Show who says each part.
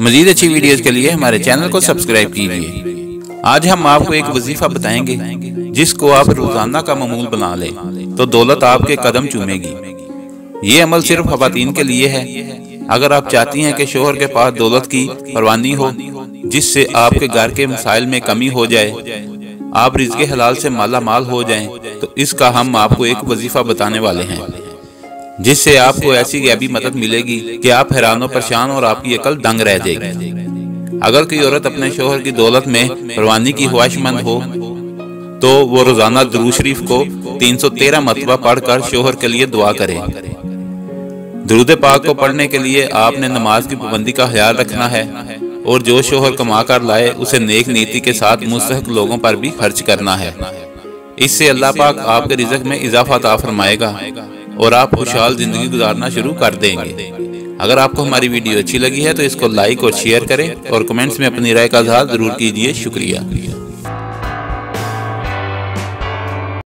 Speaker 1: مزید اچھی ویڈیوز کے لیے ہمارے چینل کو سبسکرائب کیجیے۔ آج ہم آپ کو ایک وظیفہ بتائیں گے۔ جس کو آپ روزانہ کا معمول بنا لیں۔ تو دولت آپ کے قدم چومے گی۔ یہ عمل صرف خواتین کے لیے ہے۔ اگر آپ چاہتی ہیں کہ شوہر کے پاس دولت کی پروانی ہو جس سے آپ کے گھر کے مسائل میں کمی ہو جائے آپ رزق حلال سے مالا مال ہو جائیں تو اس کا ہم آپ کو ایک وظیفہ بتانے والے ہیں۔ جس سے آپ کو ایسی غیبی مدد ملے گی کہ آپ حیران و پریشان اور آپ کی عقل دنگ رہ جائے گی۔ اگر کوئی عورت اپنے شوہر کی دولت میں پروانی کی خواہش مند ہو، تو وہ روزانہ درو شریف کو تین سو تیرہ مرتبہ پڑھ کر شوہر کے لیے دعا کرے۔ درود پاک کو پڑھنے کے لیے آپ نے نماز کی پابندی کا خیال رکھنا ہے اور جو شوہر کما کر لائے، اسے نیک نیتی کے ساتھ مستحق لوگوں پر بھی خرچ کرنا ہے۔ اس سے اللہ پاک آپ کے رزق میں اضافہ عطا فرمائے گا۔ اور آپ خوشحال زندگی گزارنا شروع کر دیں گے۔ اگر آپ کو ہماری ویڈیو اچھی لگی ہے تو اس کو لائک اور شیئر کریں اور کمنٹس میں اپنی رائے کا اظہار ضرور کیجیے۔ شکریہ۔